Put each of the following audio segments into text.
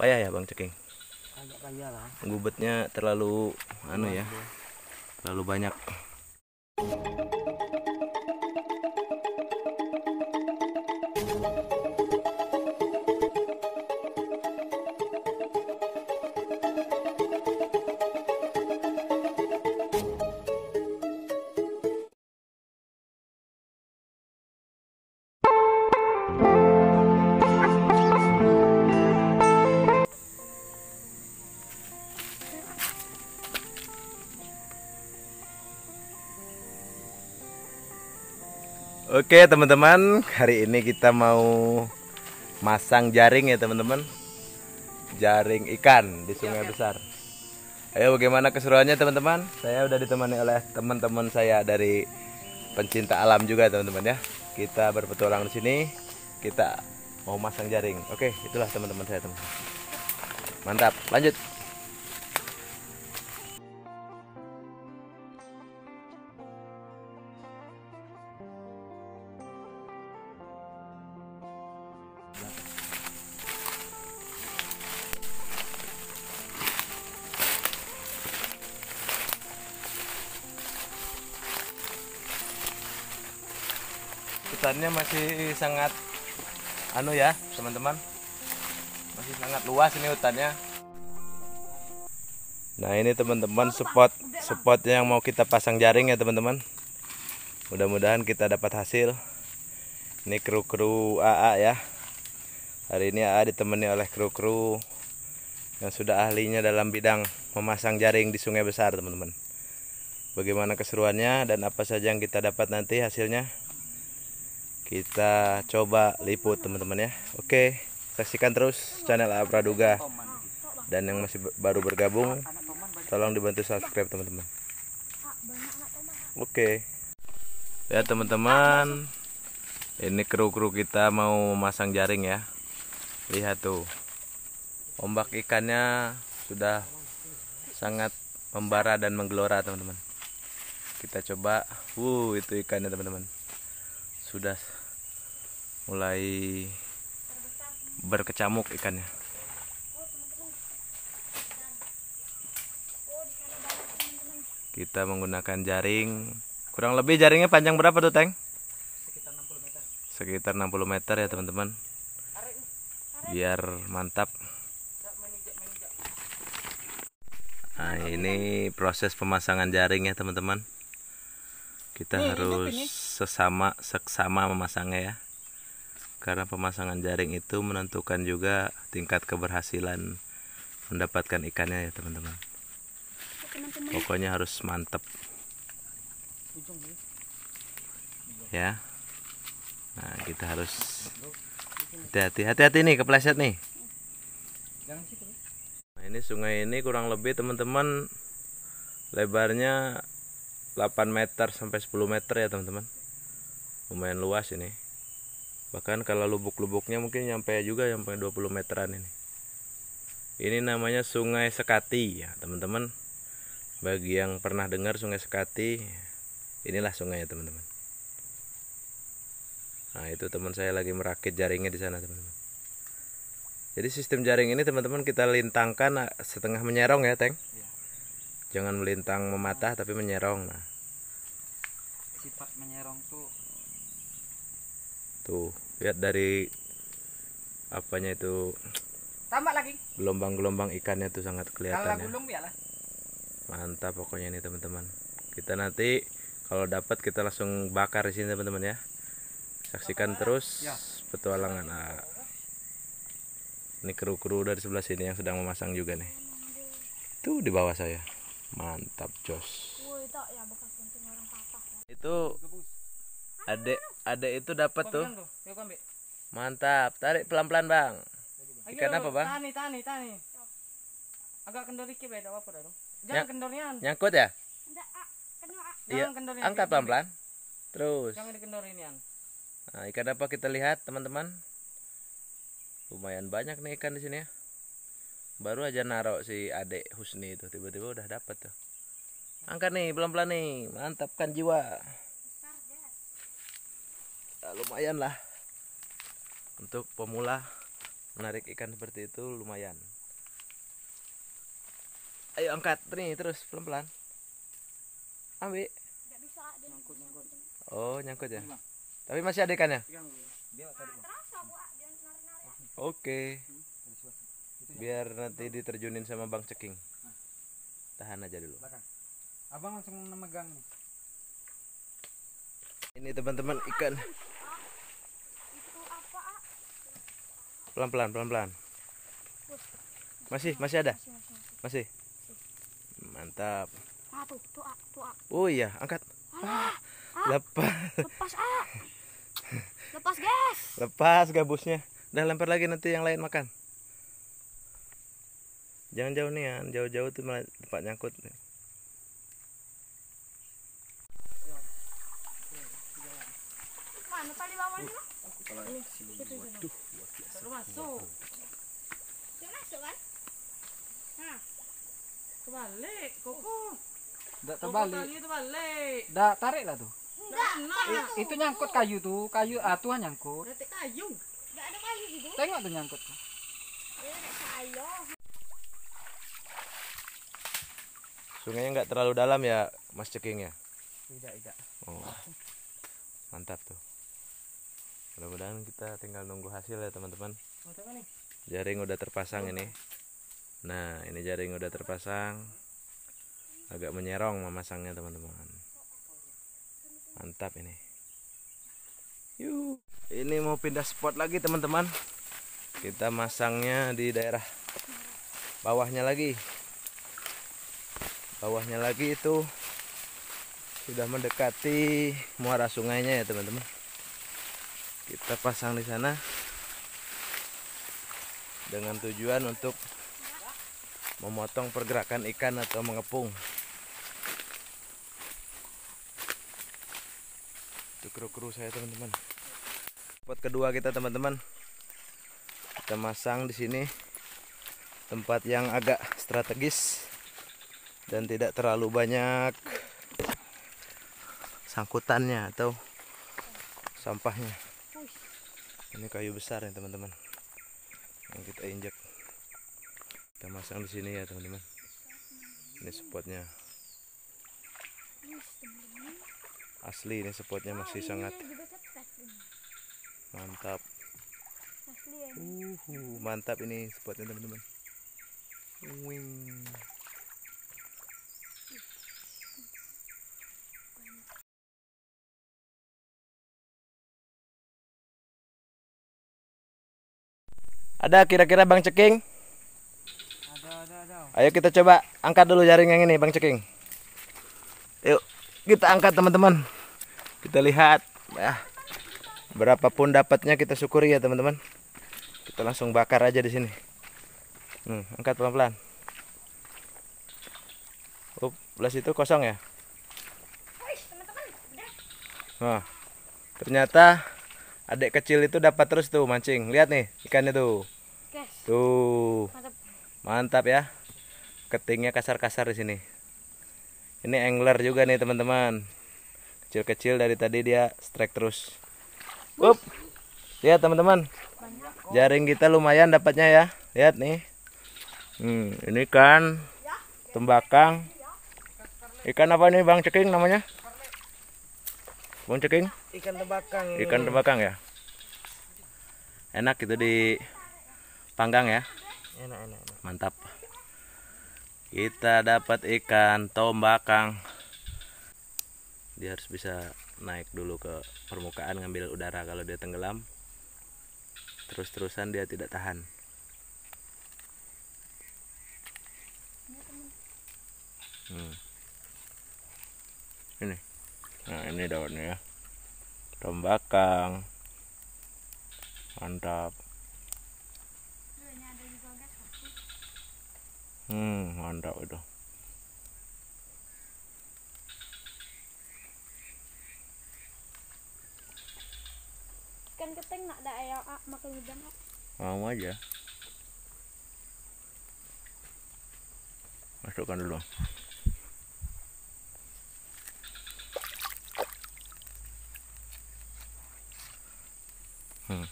Payah ya Bang Ceking. agak kaya lah Gubetnya terlalu anu ya. Terlalu banyak. Oke teman-teman, hari ini kita mau masang jaring ya teman-teman. Jaring ikan di sungai besar. Ayo bagaimana keseruannya teman-teman? Saya udah ditemani oleh teman-teman saya dari pencinta alam juga teman-teman ya. Kita berpetualang di sini. Kita mau masang jaring. Oke, itulah teman-teman saya teman. Mantap, lanjut. Hutannya masih sangat anu ya teman-teman. Masih sangat luas ini hutannya. Nah ini teman-teman spot spotnya yang mau kita pasang jaring ya teman-teman. Mudah-mudahan kita dapat hasil. Ini kru-kru AA ya. Hari ini AA ditemani oleh kru-kru yang sudah ahlinya dalam bidang memasang jaring di sungai besar teman-teman. Bagaimana keseruannya dan apa saja yang kita dapat nanti hasilnya kita coba liput teman-teman ya. Oke saksikan terus channel A Praduga dan yang masih baru bergabung tolong dibantu subscribe teman-teman. Oke. Ya teman-teman ini kru-kru kita mau masang jaring ya. Lihat tuh. Ombak ikannya sudah sangat membara dan menggelora teman-teman. Kita coba. Wuh itu ikannya teman-teman. Sudah mulai berkecamuk ikannya. Kita menggunakan jaring. Kurang lebih jaringnya panjang berapa tuh, Teng? Sekitar 60 meter. ya, teman-teman. Biar mantap. Nah, ini proses pemasangan jaring ya, teman-teman. Kita harus sesama seksama memasangnya ya karena pemasangan jaring itu menentukan juga tingkat keberhasilan mendapatkan ikannya ya teman-teman. Pokoknya harus mantep. Ya. Nah kita harus hati-hati. Hati-hati nih kepleset nih. Nah ini sungai ini kurang lebih teman-teman lebarnya 8 meter sampai 10 meter ya teman-teman. Lumayan luas ini bahkan kalau lubuk-lubuknya mungkin nyampe juga sampai 20 meteran ini. Ini namanya sungai Sekati. Ya teman-teman bagi yang pernah dengar sungai Sekati inilah sungai ya teman-teman. Nah itu teman saya lagi merakit jaringnya di sana teman-teman. Jadi sistem jaring ini teman-teman kita lintangkan setengah menyerong ya Teng? Jangan melintang mematah tapi menyerong. Nah sifat menyerong tuh tuh lihat dari apanya itu tambah lagi. gelombang-gelombang ikannya tuh sangat kelihatan ya. gulung mantap pokoknya ini teman-teman. Kita nanti kalau dapat kita langsung bakar di sini teman-teman ya. Saksikan terus Ya. petualangan. Ah. ini kru-kru dari sebelah sini yang sedang memasang juga nih. Tuh di bawah saya. Mantap jos. Itu adek adek itu dapat tuh. mantap tarik pelan-pelan bang. Ikan apa, Bang? tani tani tani. Agak kendor dikit beda apa dah jangan kendornya nyangkut ya? Iya, jangan kendornya angkat pelan-pelan. Terus. Jangan dikendor ini an Nah, ikan apa kita lihat teman-teman? Lumayan banyak nih ikan di sini ya. Baru aja narok si adek Husni itu tiba-tiba udah dapat tuh. Angkat nih pelan-pelan nih, mantapkan jiwa. Ya, lumayan lah. Untuk pemula menarik ikan seperti itu lumayan. Ayo angkat nih terus pelan pelan ambil. Enggak bisa dia Nyangkut, nyangkut. oh nyangkut ya? Bang. tapi masih ada ikannya? Oke. Ya, biar nanti diterjunin sama bang ceking. Tahan aja dulu. Abang langsung memegang nih. Ini teman-teman ikan. Itu apa? ah? pelan pelan pelan pelan masih masih ada? Masih, mantap. Oh iya angkat. Ah, lepas. Lepas ah. Lepas guys. lepas gabusnya. Udah lempar lagi nanti yang lain makan. Jangan jauh nih ya jauh-jauh tuh tempat nyangkut Mana tali bawahnya? Baru masuk. Dia masuk kan? Kebalik, koko. Enggak terbalik. tali terbalik. Dah tarik lah tuh. Enggak. I- itu nyangkut kayu tuh. Kayu ah tuh nyangkut. Berarti kayu. Enggak ada kayu gitu. Tengok tuh nyangkut. Ada kayu. sungainya nggak terlalu dalam ya mas ceking ya Tidak, tidak. oh. mantap tuh mudah-mudahan kita tinggal nunggu hasil ya teman-teman. Jaring udah terpasang ini. Nah ini jaring udah terpasang. Agak menyerong memasangnya teman-teman. Mantap ini. Yuk ini mau pindah spot lagi teman-teman. Kita masangnya di daerah bawahnya lagi. Bawahnya lagi itu sudah mendekati muara sungainya ya teman-teman kita pasang di sana dengan tujuan untuk memotong pergerakan ikan atau mengepung. Itu kru-kru saya teman-teman. Spot kedua kita teman-teman. Kita masang di sini tempat yang agak strategis dan tidak terlalu banyak sangkutannya atau sampahnya ini kayu besar ya teman-teman. Yang kita injak. Kita masang di sini ya teman-teman. Ini spotnya. Asli ini spotnya masih sangat mantap. Ya. Uhu, mantap ini spotnya teman-teman. Wing. Ada kira-kira Bang Ceking? Ada, ada, ada. Ayo kita coba angkat dulu jaring yang ini Bang Ceking. Yuk, kita angkat teman-teman. Kita lihat ya. Berapapun dapatnya kita syukuri ya teman-teman. Kita langsung bakar aja di sini. Hmm, angkat pelan-pelan. Oh, belas itu kosong ya? Nah, ternyata adik kecil itu dapat terus tuh mancing. Lihat nih ikannya tuh. Tuh. mantap. Mantap ya. Ketingnya kasar-kasar di sini. Ini angler juga nih teman-teman. Kecil-kecil dari tadi dia strike terus. Up. Lihat teman-teman. Jaring kita lumayan dapatnya ya. Lihat nih. Hmm, ini kan tembakang. Ikan apa nih Bang Ceking namanya? Ceking? Ikan tebakang. Ikan tembakang ya. Enak gitu di panggang ya. Enak, enak, enak. Mantap. Kita dapat ikan tombakang. Dia harus bisa naik dulu ke permukaan ngambil udara kalau dia tenggelam. Terus-terusan dia tidak tahan. Hmm. Ini. Nah, ini daunnya ya. Mantap. Ada juga guys. Hmm, mantap itu. Ikan keteng nak ada air ah, makan udang. ah. Mau aja. Masukkan dulu. Hmm.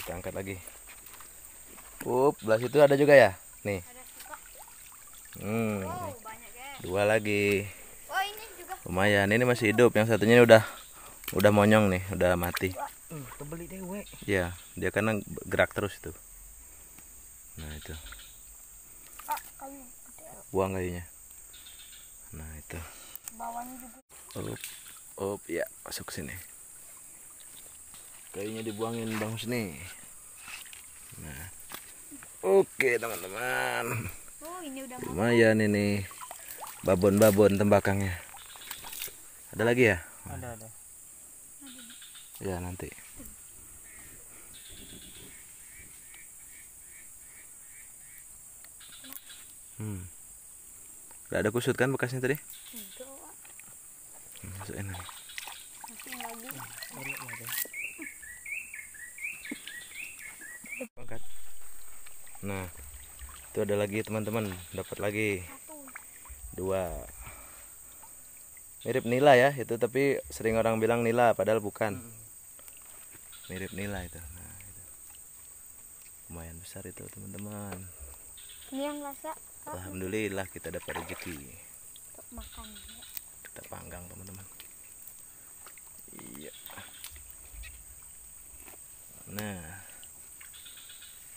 kita angkat lagi. Up belah situ ada juga ya? Nih. Hmm guys. dua lagi. Oh lumayan ini masih hidup. Yang satunya ini udah udah monyong nih udah mati. Dewe. ya dia karena gerak terus itu. Nah itu. Buang kayunya. Nah itu. Bawahnya juga. up up ya masuk sini kayunya dibuangin bang Husni. Nah. Oke teman-teman. Oh ini udah lumayan ini. Babon-babon tembakangnya. Ada lagi ya? Ada ada. ya nanti. Hmm. Gak ada kusut kan bekasnya tadi? Enggak. Hmm, masukin aja. Masukin lagi. Banyak ada. angkat nah itu ada lagi teman-teman. Dapat lagi. Dua. Mirip nila ya itu tapi sering orang bilang nila padahal bukan. Mirip nila itu. Nah itu. Lumayan besar itu teman-teman. Ini yang rasa alhamdulillah kita dapat rezeki. Untuk makan. kita panggang teman-teman. Iya. Nah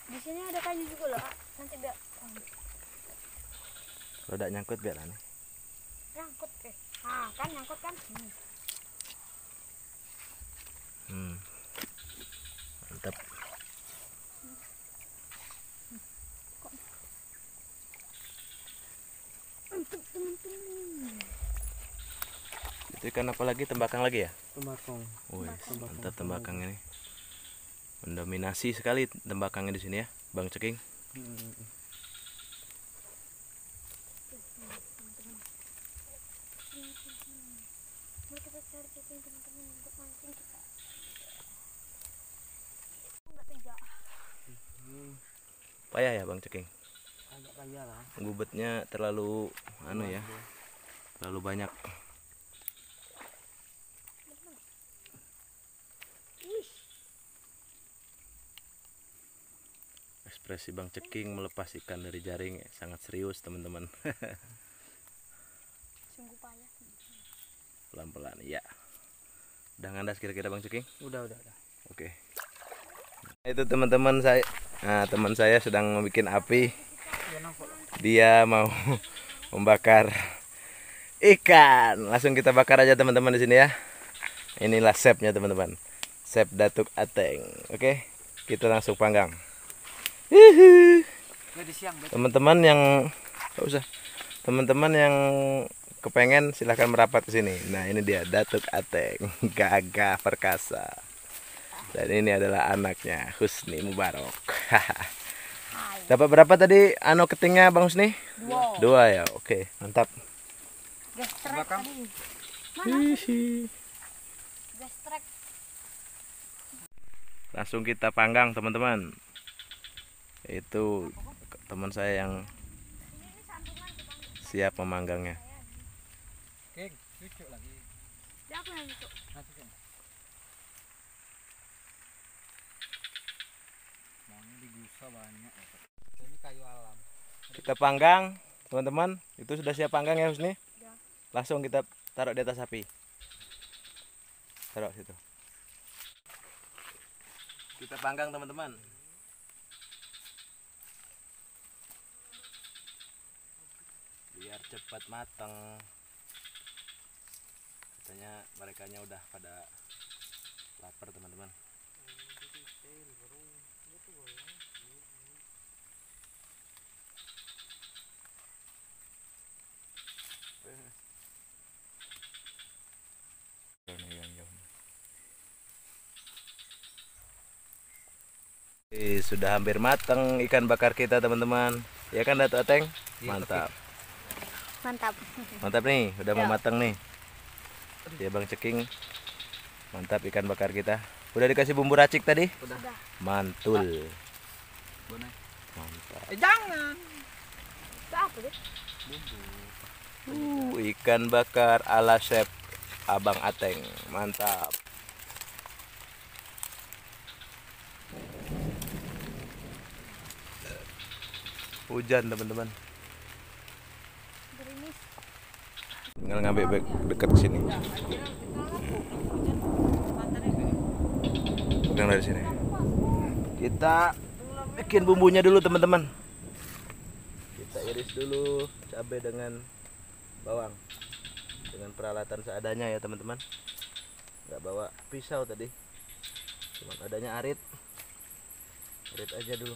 Di sini ada kayu juga loh. Nanti biar kalau tidak nyangkut biar aneh nyangkut eh. Ah kan nyangkut kan. Hmm. hmm. mantap Untuk teman-teman. itu ikan apa lagi tembakang lagi ya Tembakong. Wih, mantap tembakang ini. Mendominasi sekali tembakangnya di sini ya, Bang Ceking. Hmm. Payah ya Bang Ceking. Agak kaya lah. Gubetnya terlalu anu ya, terlalu banyak. Ekspresi Bang Ceking melepas ikan dari jaring sangat serius teman-teman. sungguh payah. Pelan-pelan ya. Udah ngandas kira-kira Bang Ceking? Udah udah udah. Oke. Itu teman-teman saya. Nah, teman saya sedang membuat api. Dia mau membakar ikan. Langsung kita bakar aja teman-teman di sini ya. Inilah chefnya teman-teman. Chef Datuk Ateng. Oke. Kita langsung panggang. Hihi. Jadi siang bet. Teman-teman yang nggak usah. Teman-teman yang kepengen silahkan merapat ke sini. Nah, ini dia Datuk Ateng, Gagah Perkasa. Dan ini adalah anaknya Husni Mubarok. Dapat berapa tadi anu ketingnya Bang Husni? Dua. Dua ya. Oke, mantap. Hihi. Langsung kita panggang, teman-teman. Itu teman saya yang siap memanggangnya. Keng, cucuk lagi. Ya. Kita panggang, teman-teman. Itu sudah siap panggang ya Husni? Ya. Langsung kita taruh di atas api. Taruh situ. Kita panggang teman-teman. Biar cepat matang. Katanya mereka udah pada lapar teman-teman. Eh, sudah hampir matang ikan bakar kita teman-teman. Ya kan Datuk Ateng? Mantap mantap. Mantap nih udah mau mateng nih. Ya bang ceking. Mantap ikan bakar kita. Udah dikasih bumbu racik tadi? Udah. Mantul. Mantap. Eh, jangan. Uh, ikan bakar ala chef abang ateng. Mantap. Hujan teman-teman. Tinggal ngambil back dekat sini. Pegang dari sini. Kita bikin bumbunya dulu teman-teman. Kita iris dulu cabai dengan bawang. Dengan peralatan seadanya ya teman-teman. Nggak bawa pisau tadi. Cuma adanya arit. Arit aja dulu.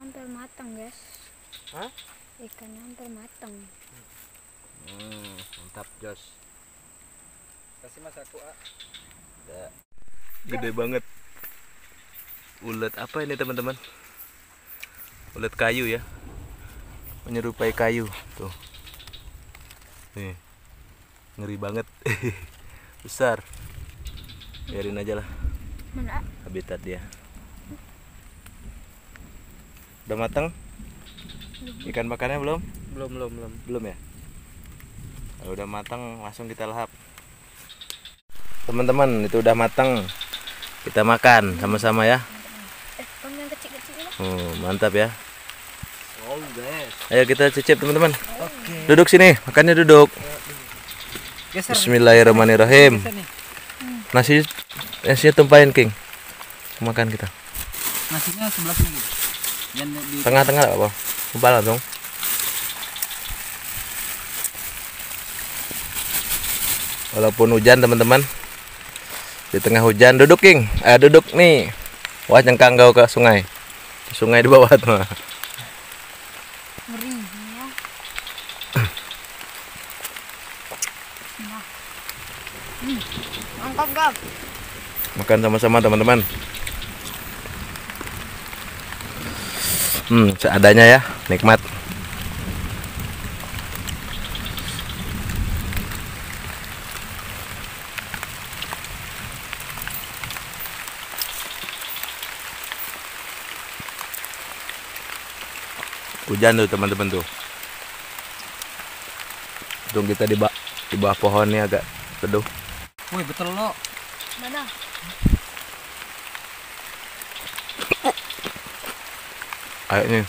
Hampir matang guys. Hah? Ikannya hampir matang. hmm, mantap Jos. Kasih mas aku ah. Gede banget. Ulet apa ini teman-teman? Ulet kayu ya. Menyerupai kayu. Tuh. Nih. Ngeri banget. Besar. Biarin aja lah. Mana? habitat dia. Udah matang ikan makannya belum Belum belum belum. belum ya kalau udah matang langsung kita lahap teman-teman itu udah matang kita makan sama-sama ya Eh, kamu yang kecil-kecil ini. oh, mantap ya Oh guys. ayo kita cicip teman-teman Oke. duduk sini makannya duduk Geser. Bismillahirrahmanirrahim nih. nasi nasinya tumpahin king makan kita Nasinya sebelah sini. Jangan di apa tumpah langsung walaupun hujan teman-teman. Di tengah hujan duduk king. Eh duduk nih. Wah cengkang kau ke sungai. Sungai di bawah tuh. Ya. Nah. Hmm, mantap makan sama-sama teman-teman hmm seadanya ya nikmat hujan tuh teman-teman tuh Untung kita di, ba- di bawah pohon nih agak teduh Wih betul lo. Mana? Ayo nih